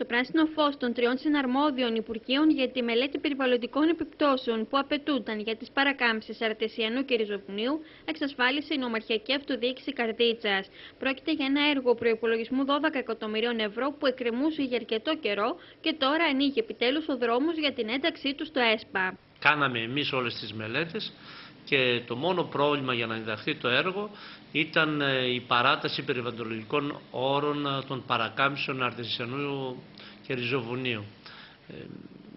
Το πράσινο φως των τριών συναρμόδιων Υπουργείων για τη μελέτη περιβαλλοντικών επιπτώσεων που απαιτούνταν για τις παρακάμψεις Αρτεσιανού και Ριζοβουνίου εξασφάλισε η νομαρχιακή αυτοδιοίκηση Καρδίτσας. Πρόκειται για ένα έργο προπολογισμού 12 εκατομμυρίων ευρώ που εκκρεμούσε για αρκετό καιρό και τώρα ανοίγει επιτέλους ο δρόμος για την ένταξή του στο ΕΣΠΑ. Κάναμε εμείς όλες τις μελέτες και το μόνο πρόβλημα για να ενταχθεί το έργο ήταν ε, η παράταση περιβαλλοντολογικών όρων ε, των παρακάμψεων Αρτεσιανού και Ριζοβουνίου. Ε,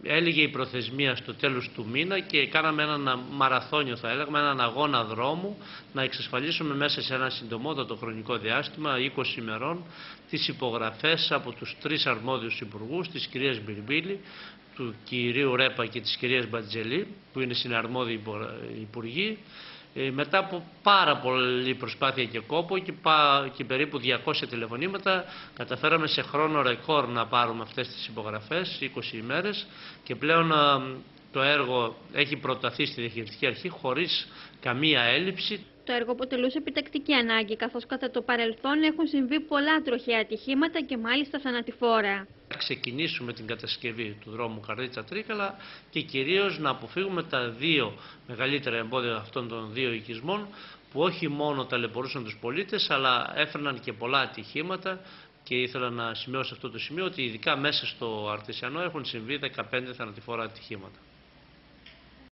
έλεγε η προθεσμία στο τέλος του μήνα και κάναμε έναν μαραθώνιο θα έλεγαμε, έναν αγώνα δρόμου να εξασφαλίσουμε μέσα σε ένα συντομότατο χρονικό διάστημα, 20 ημερών, τις υπογραφές από τους τρεις αρμόδιους υπουργούς, της κυρίας Μπυρμπίλη, του κυρίου Ρέπα και της κυρίας Μπατζελή, που είναι συναρμόδιοι υπουργοί, ε, μετά από πάρα πολλή προσπάθεια και κόπο και, και περίπου 200 τηλεφωνήματα καταφέραμε σε χρόνο ρεκόρ να πάρουμε αυτές τις υπογραφές, 20 ημέρες και πλέον το έργο έχει προταθεί στη Διαχειριστική Αρχή χωρίς καμία έλλειψη. Το έργο αποτελούσε επιτακτική ανάγκη, καθώς κατά το παρελθόν έχουν συμβεί πολλά τροχαία ατυχήματα και μάλιστα θανατηφόρα. Ξεκινήσουμε την κατασκευή του δρόμου Καρδίτσα Τρίκαλα και κυρίως να αποφύγουμε τα δύο μεγαλύτερα εμπόδια αυτών των δύο οικισμών που όχι μόνο ταλαιπωρούσαν τους πολίτες αλλά έφερναν και πολλά ατυχήματα και ήθελα να σημειώσω αυτό το σημείο ότι ειδικά μέσα στο Αρτεσιανό έχουν συμβεί 15 θανατηφόρα ατυχήματα.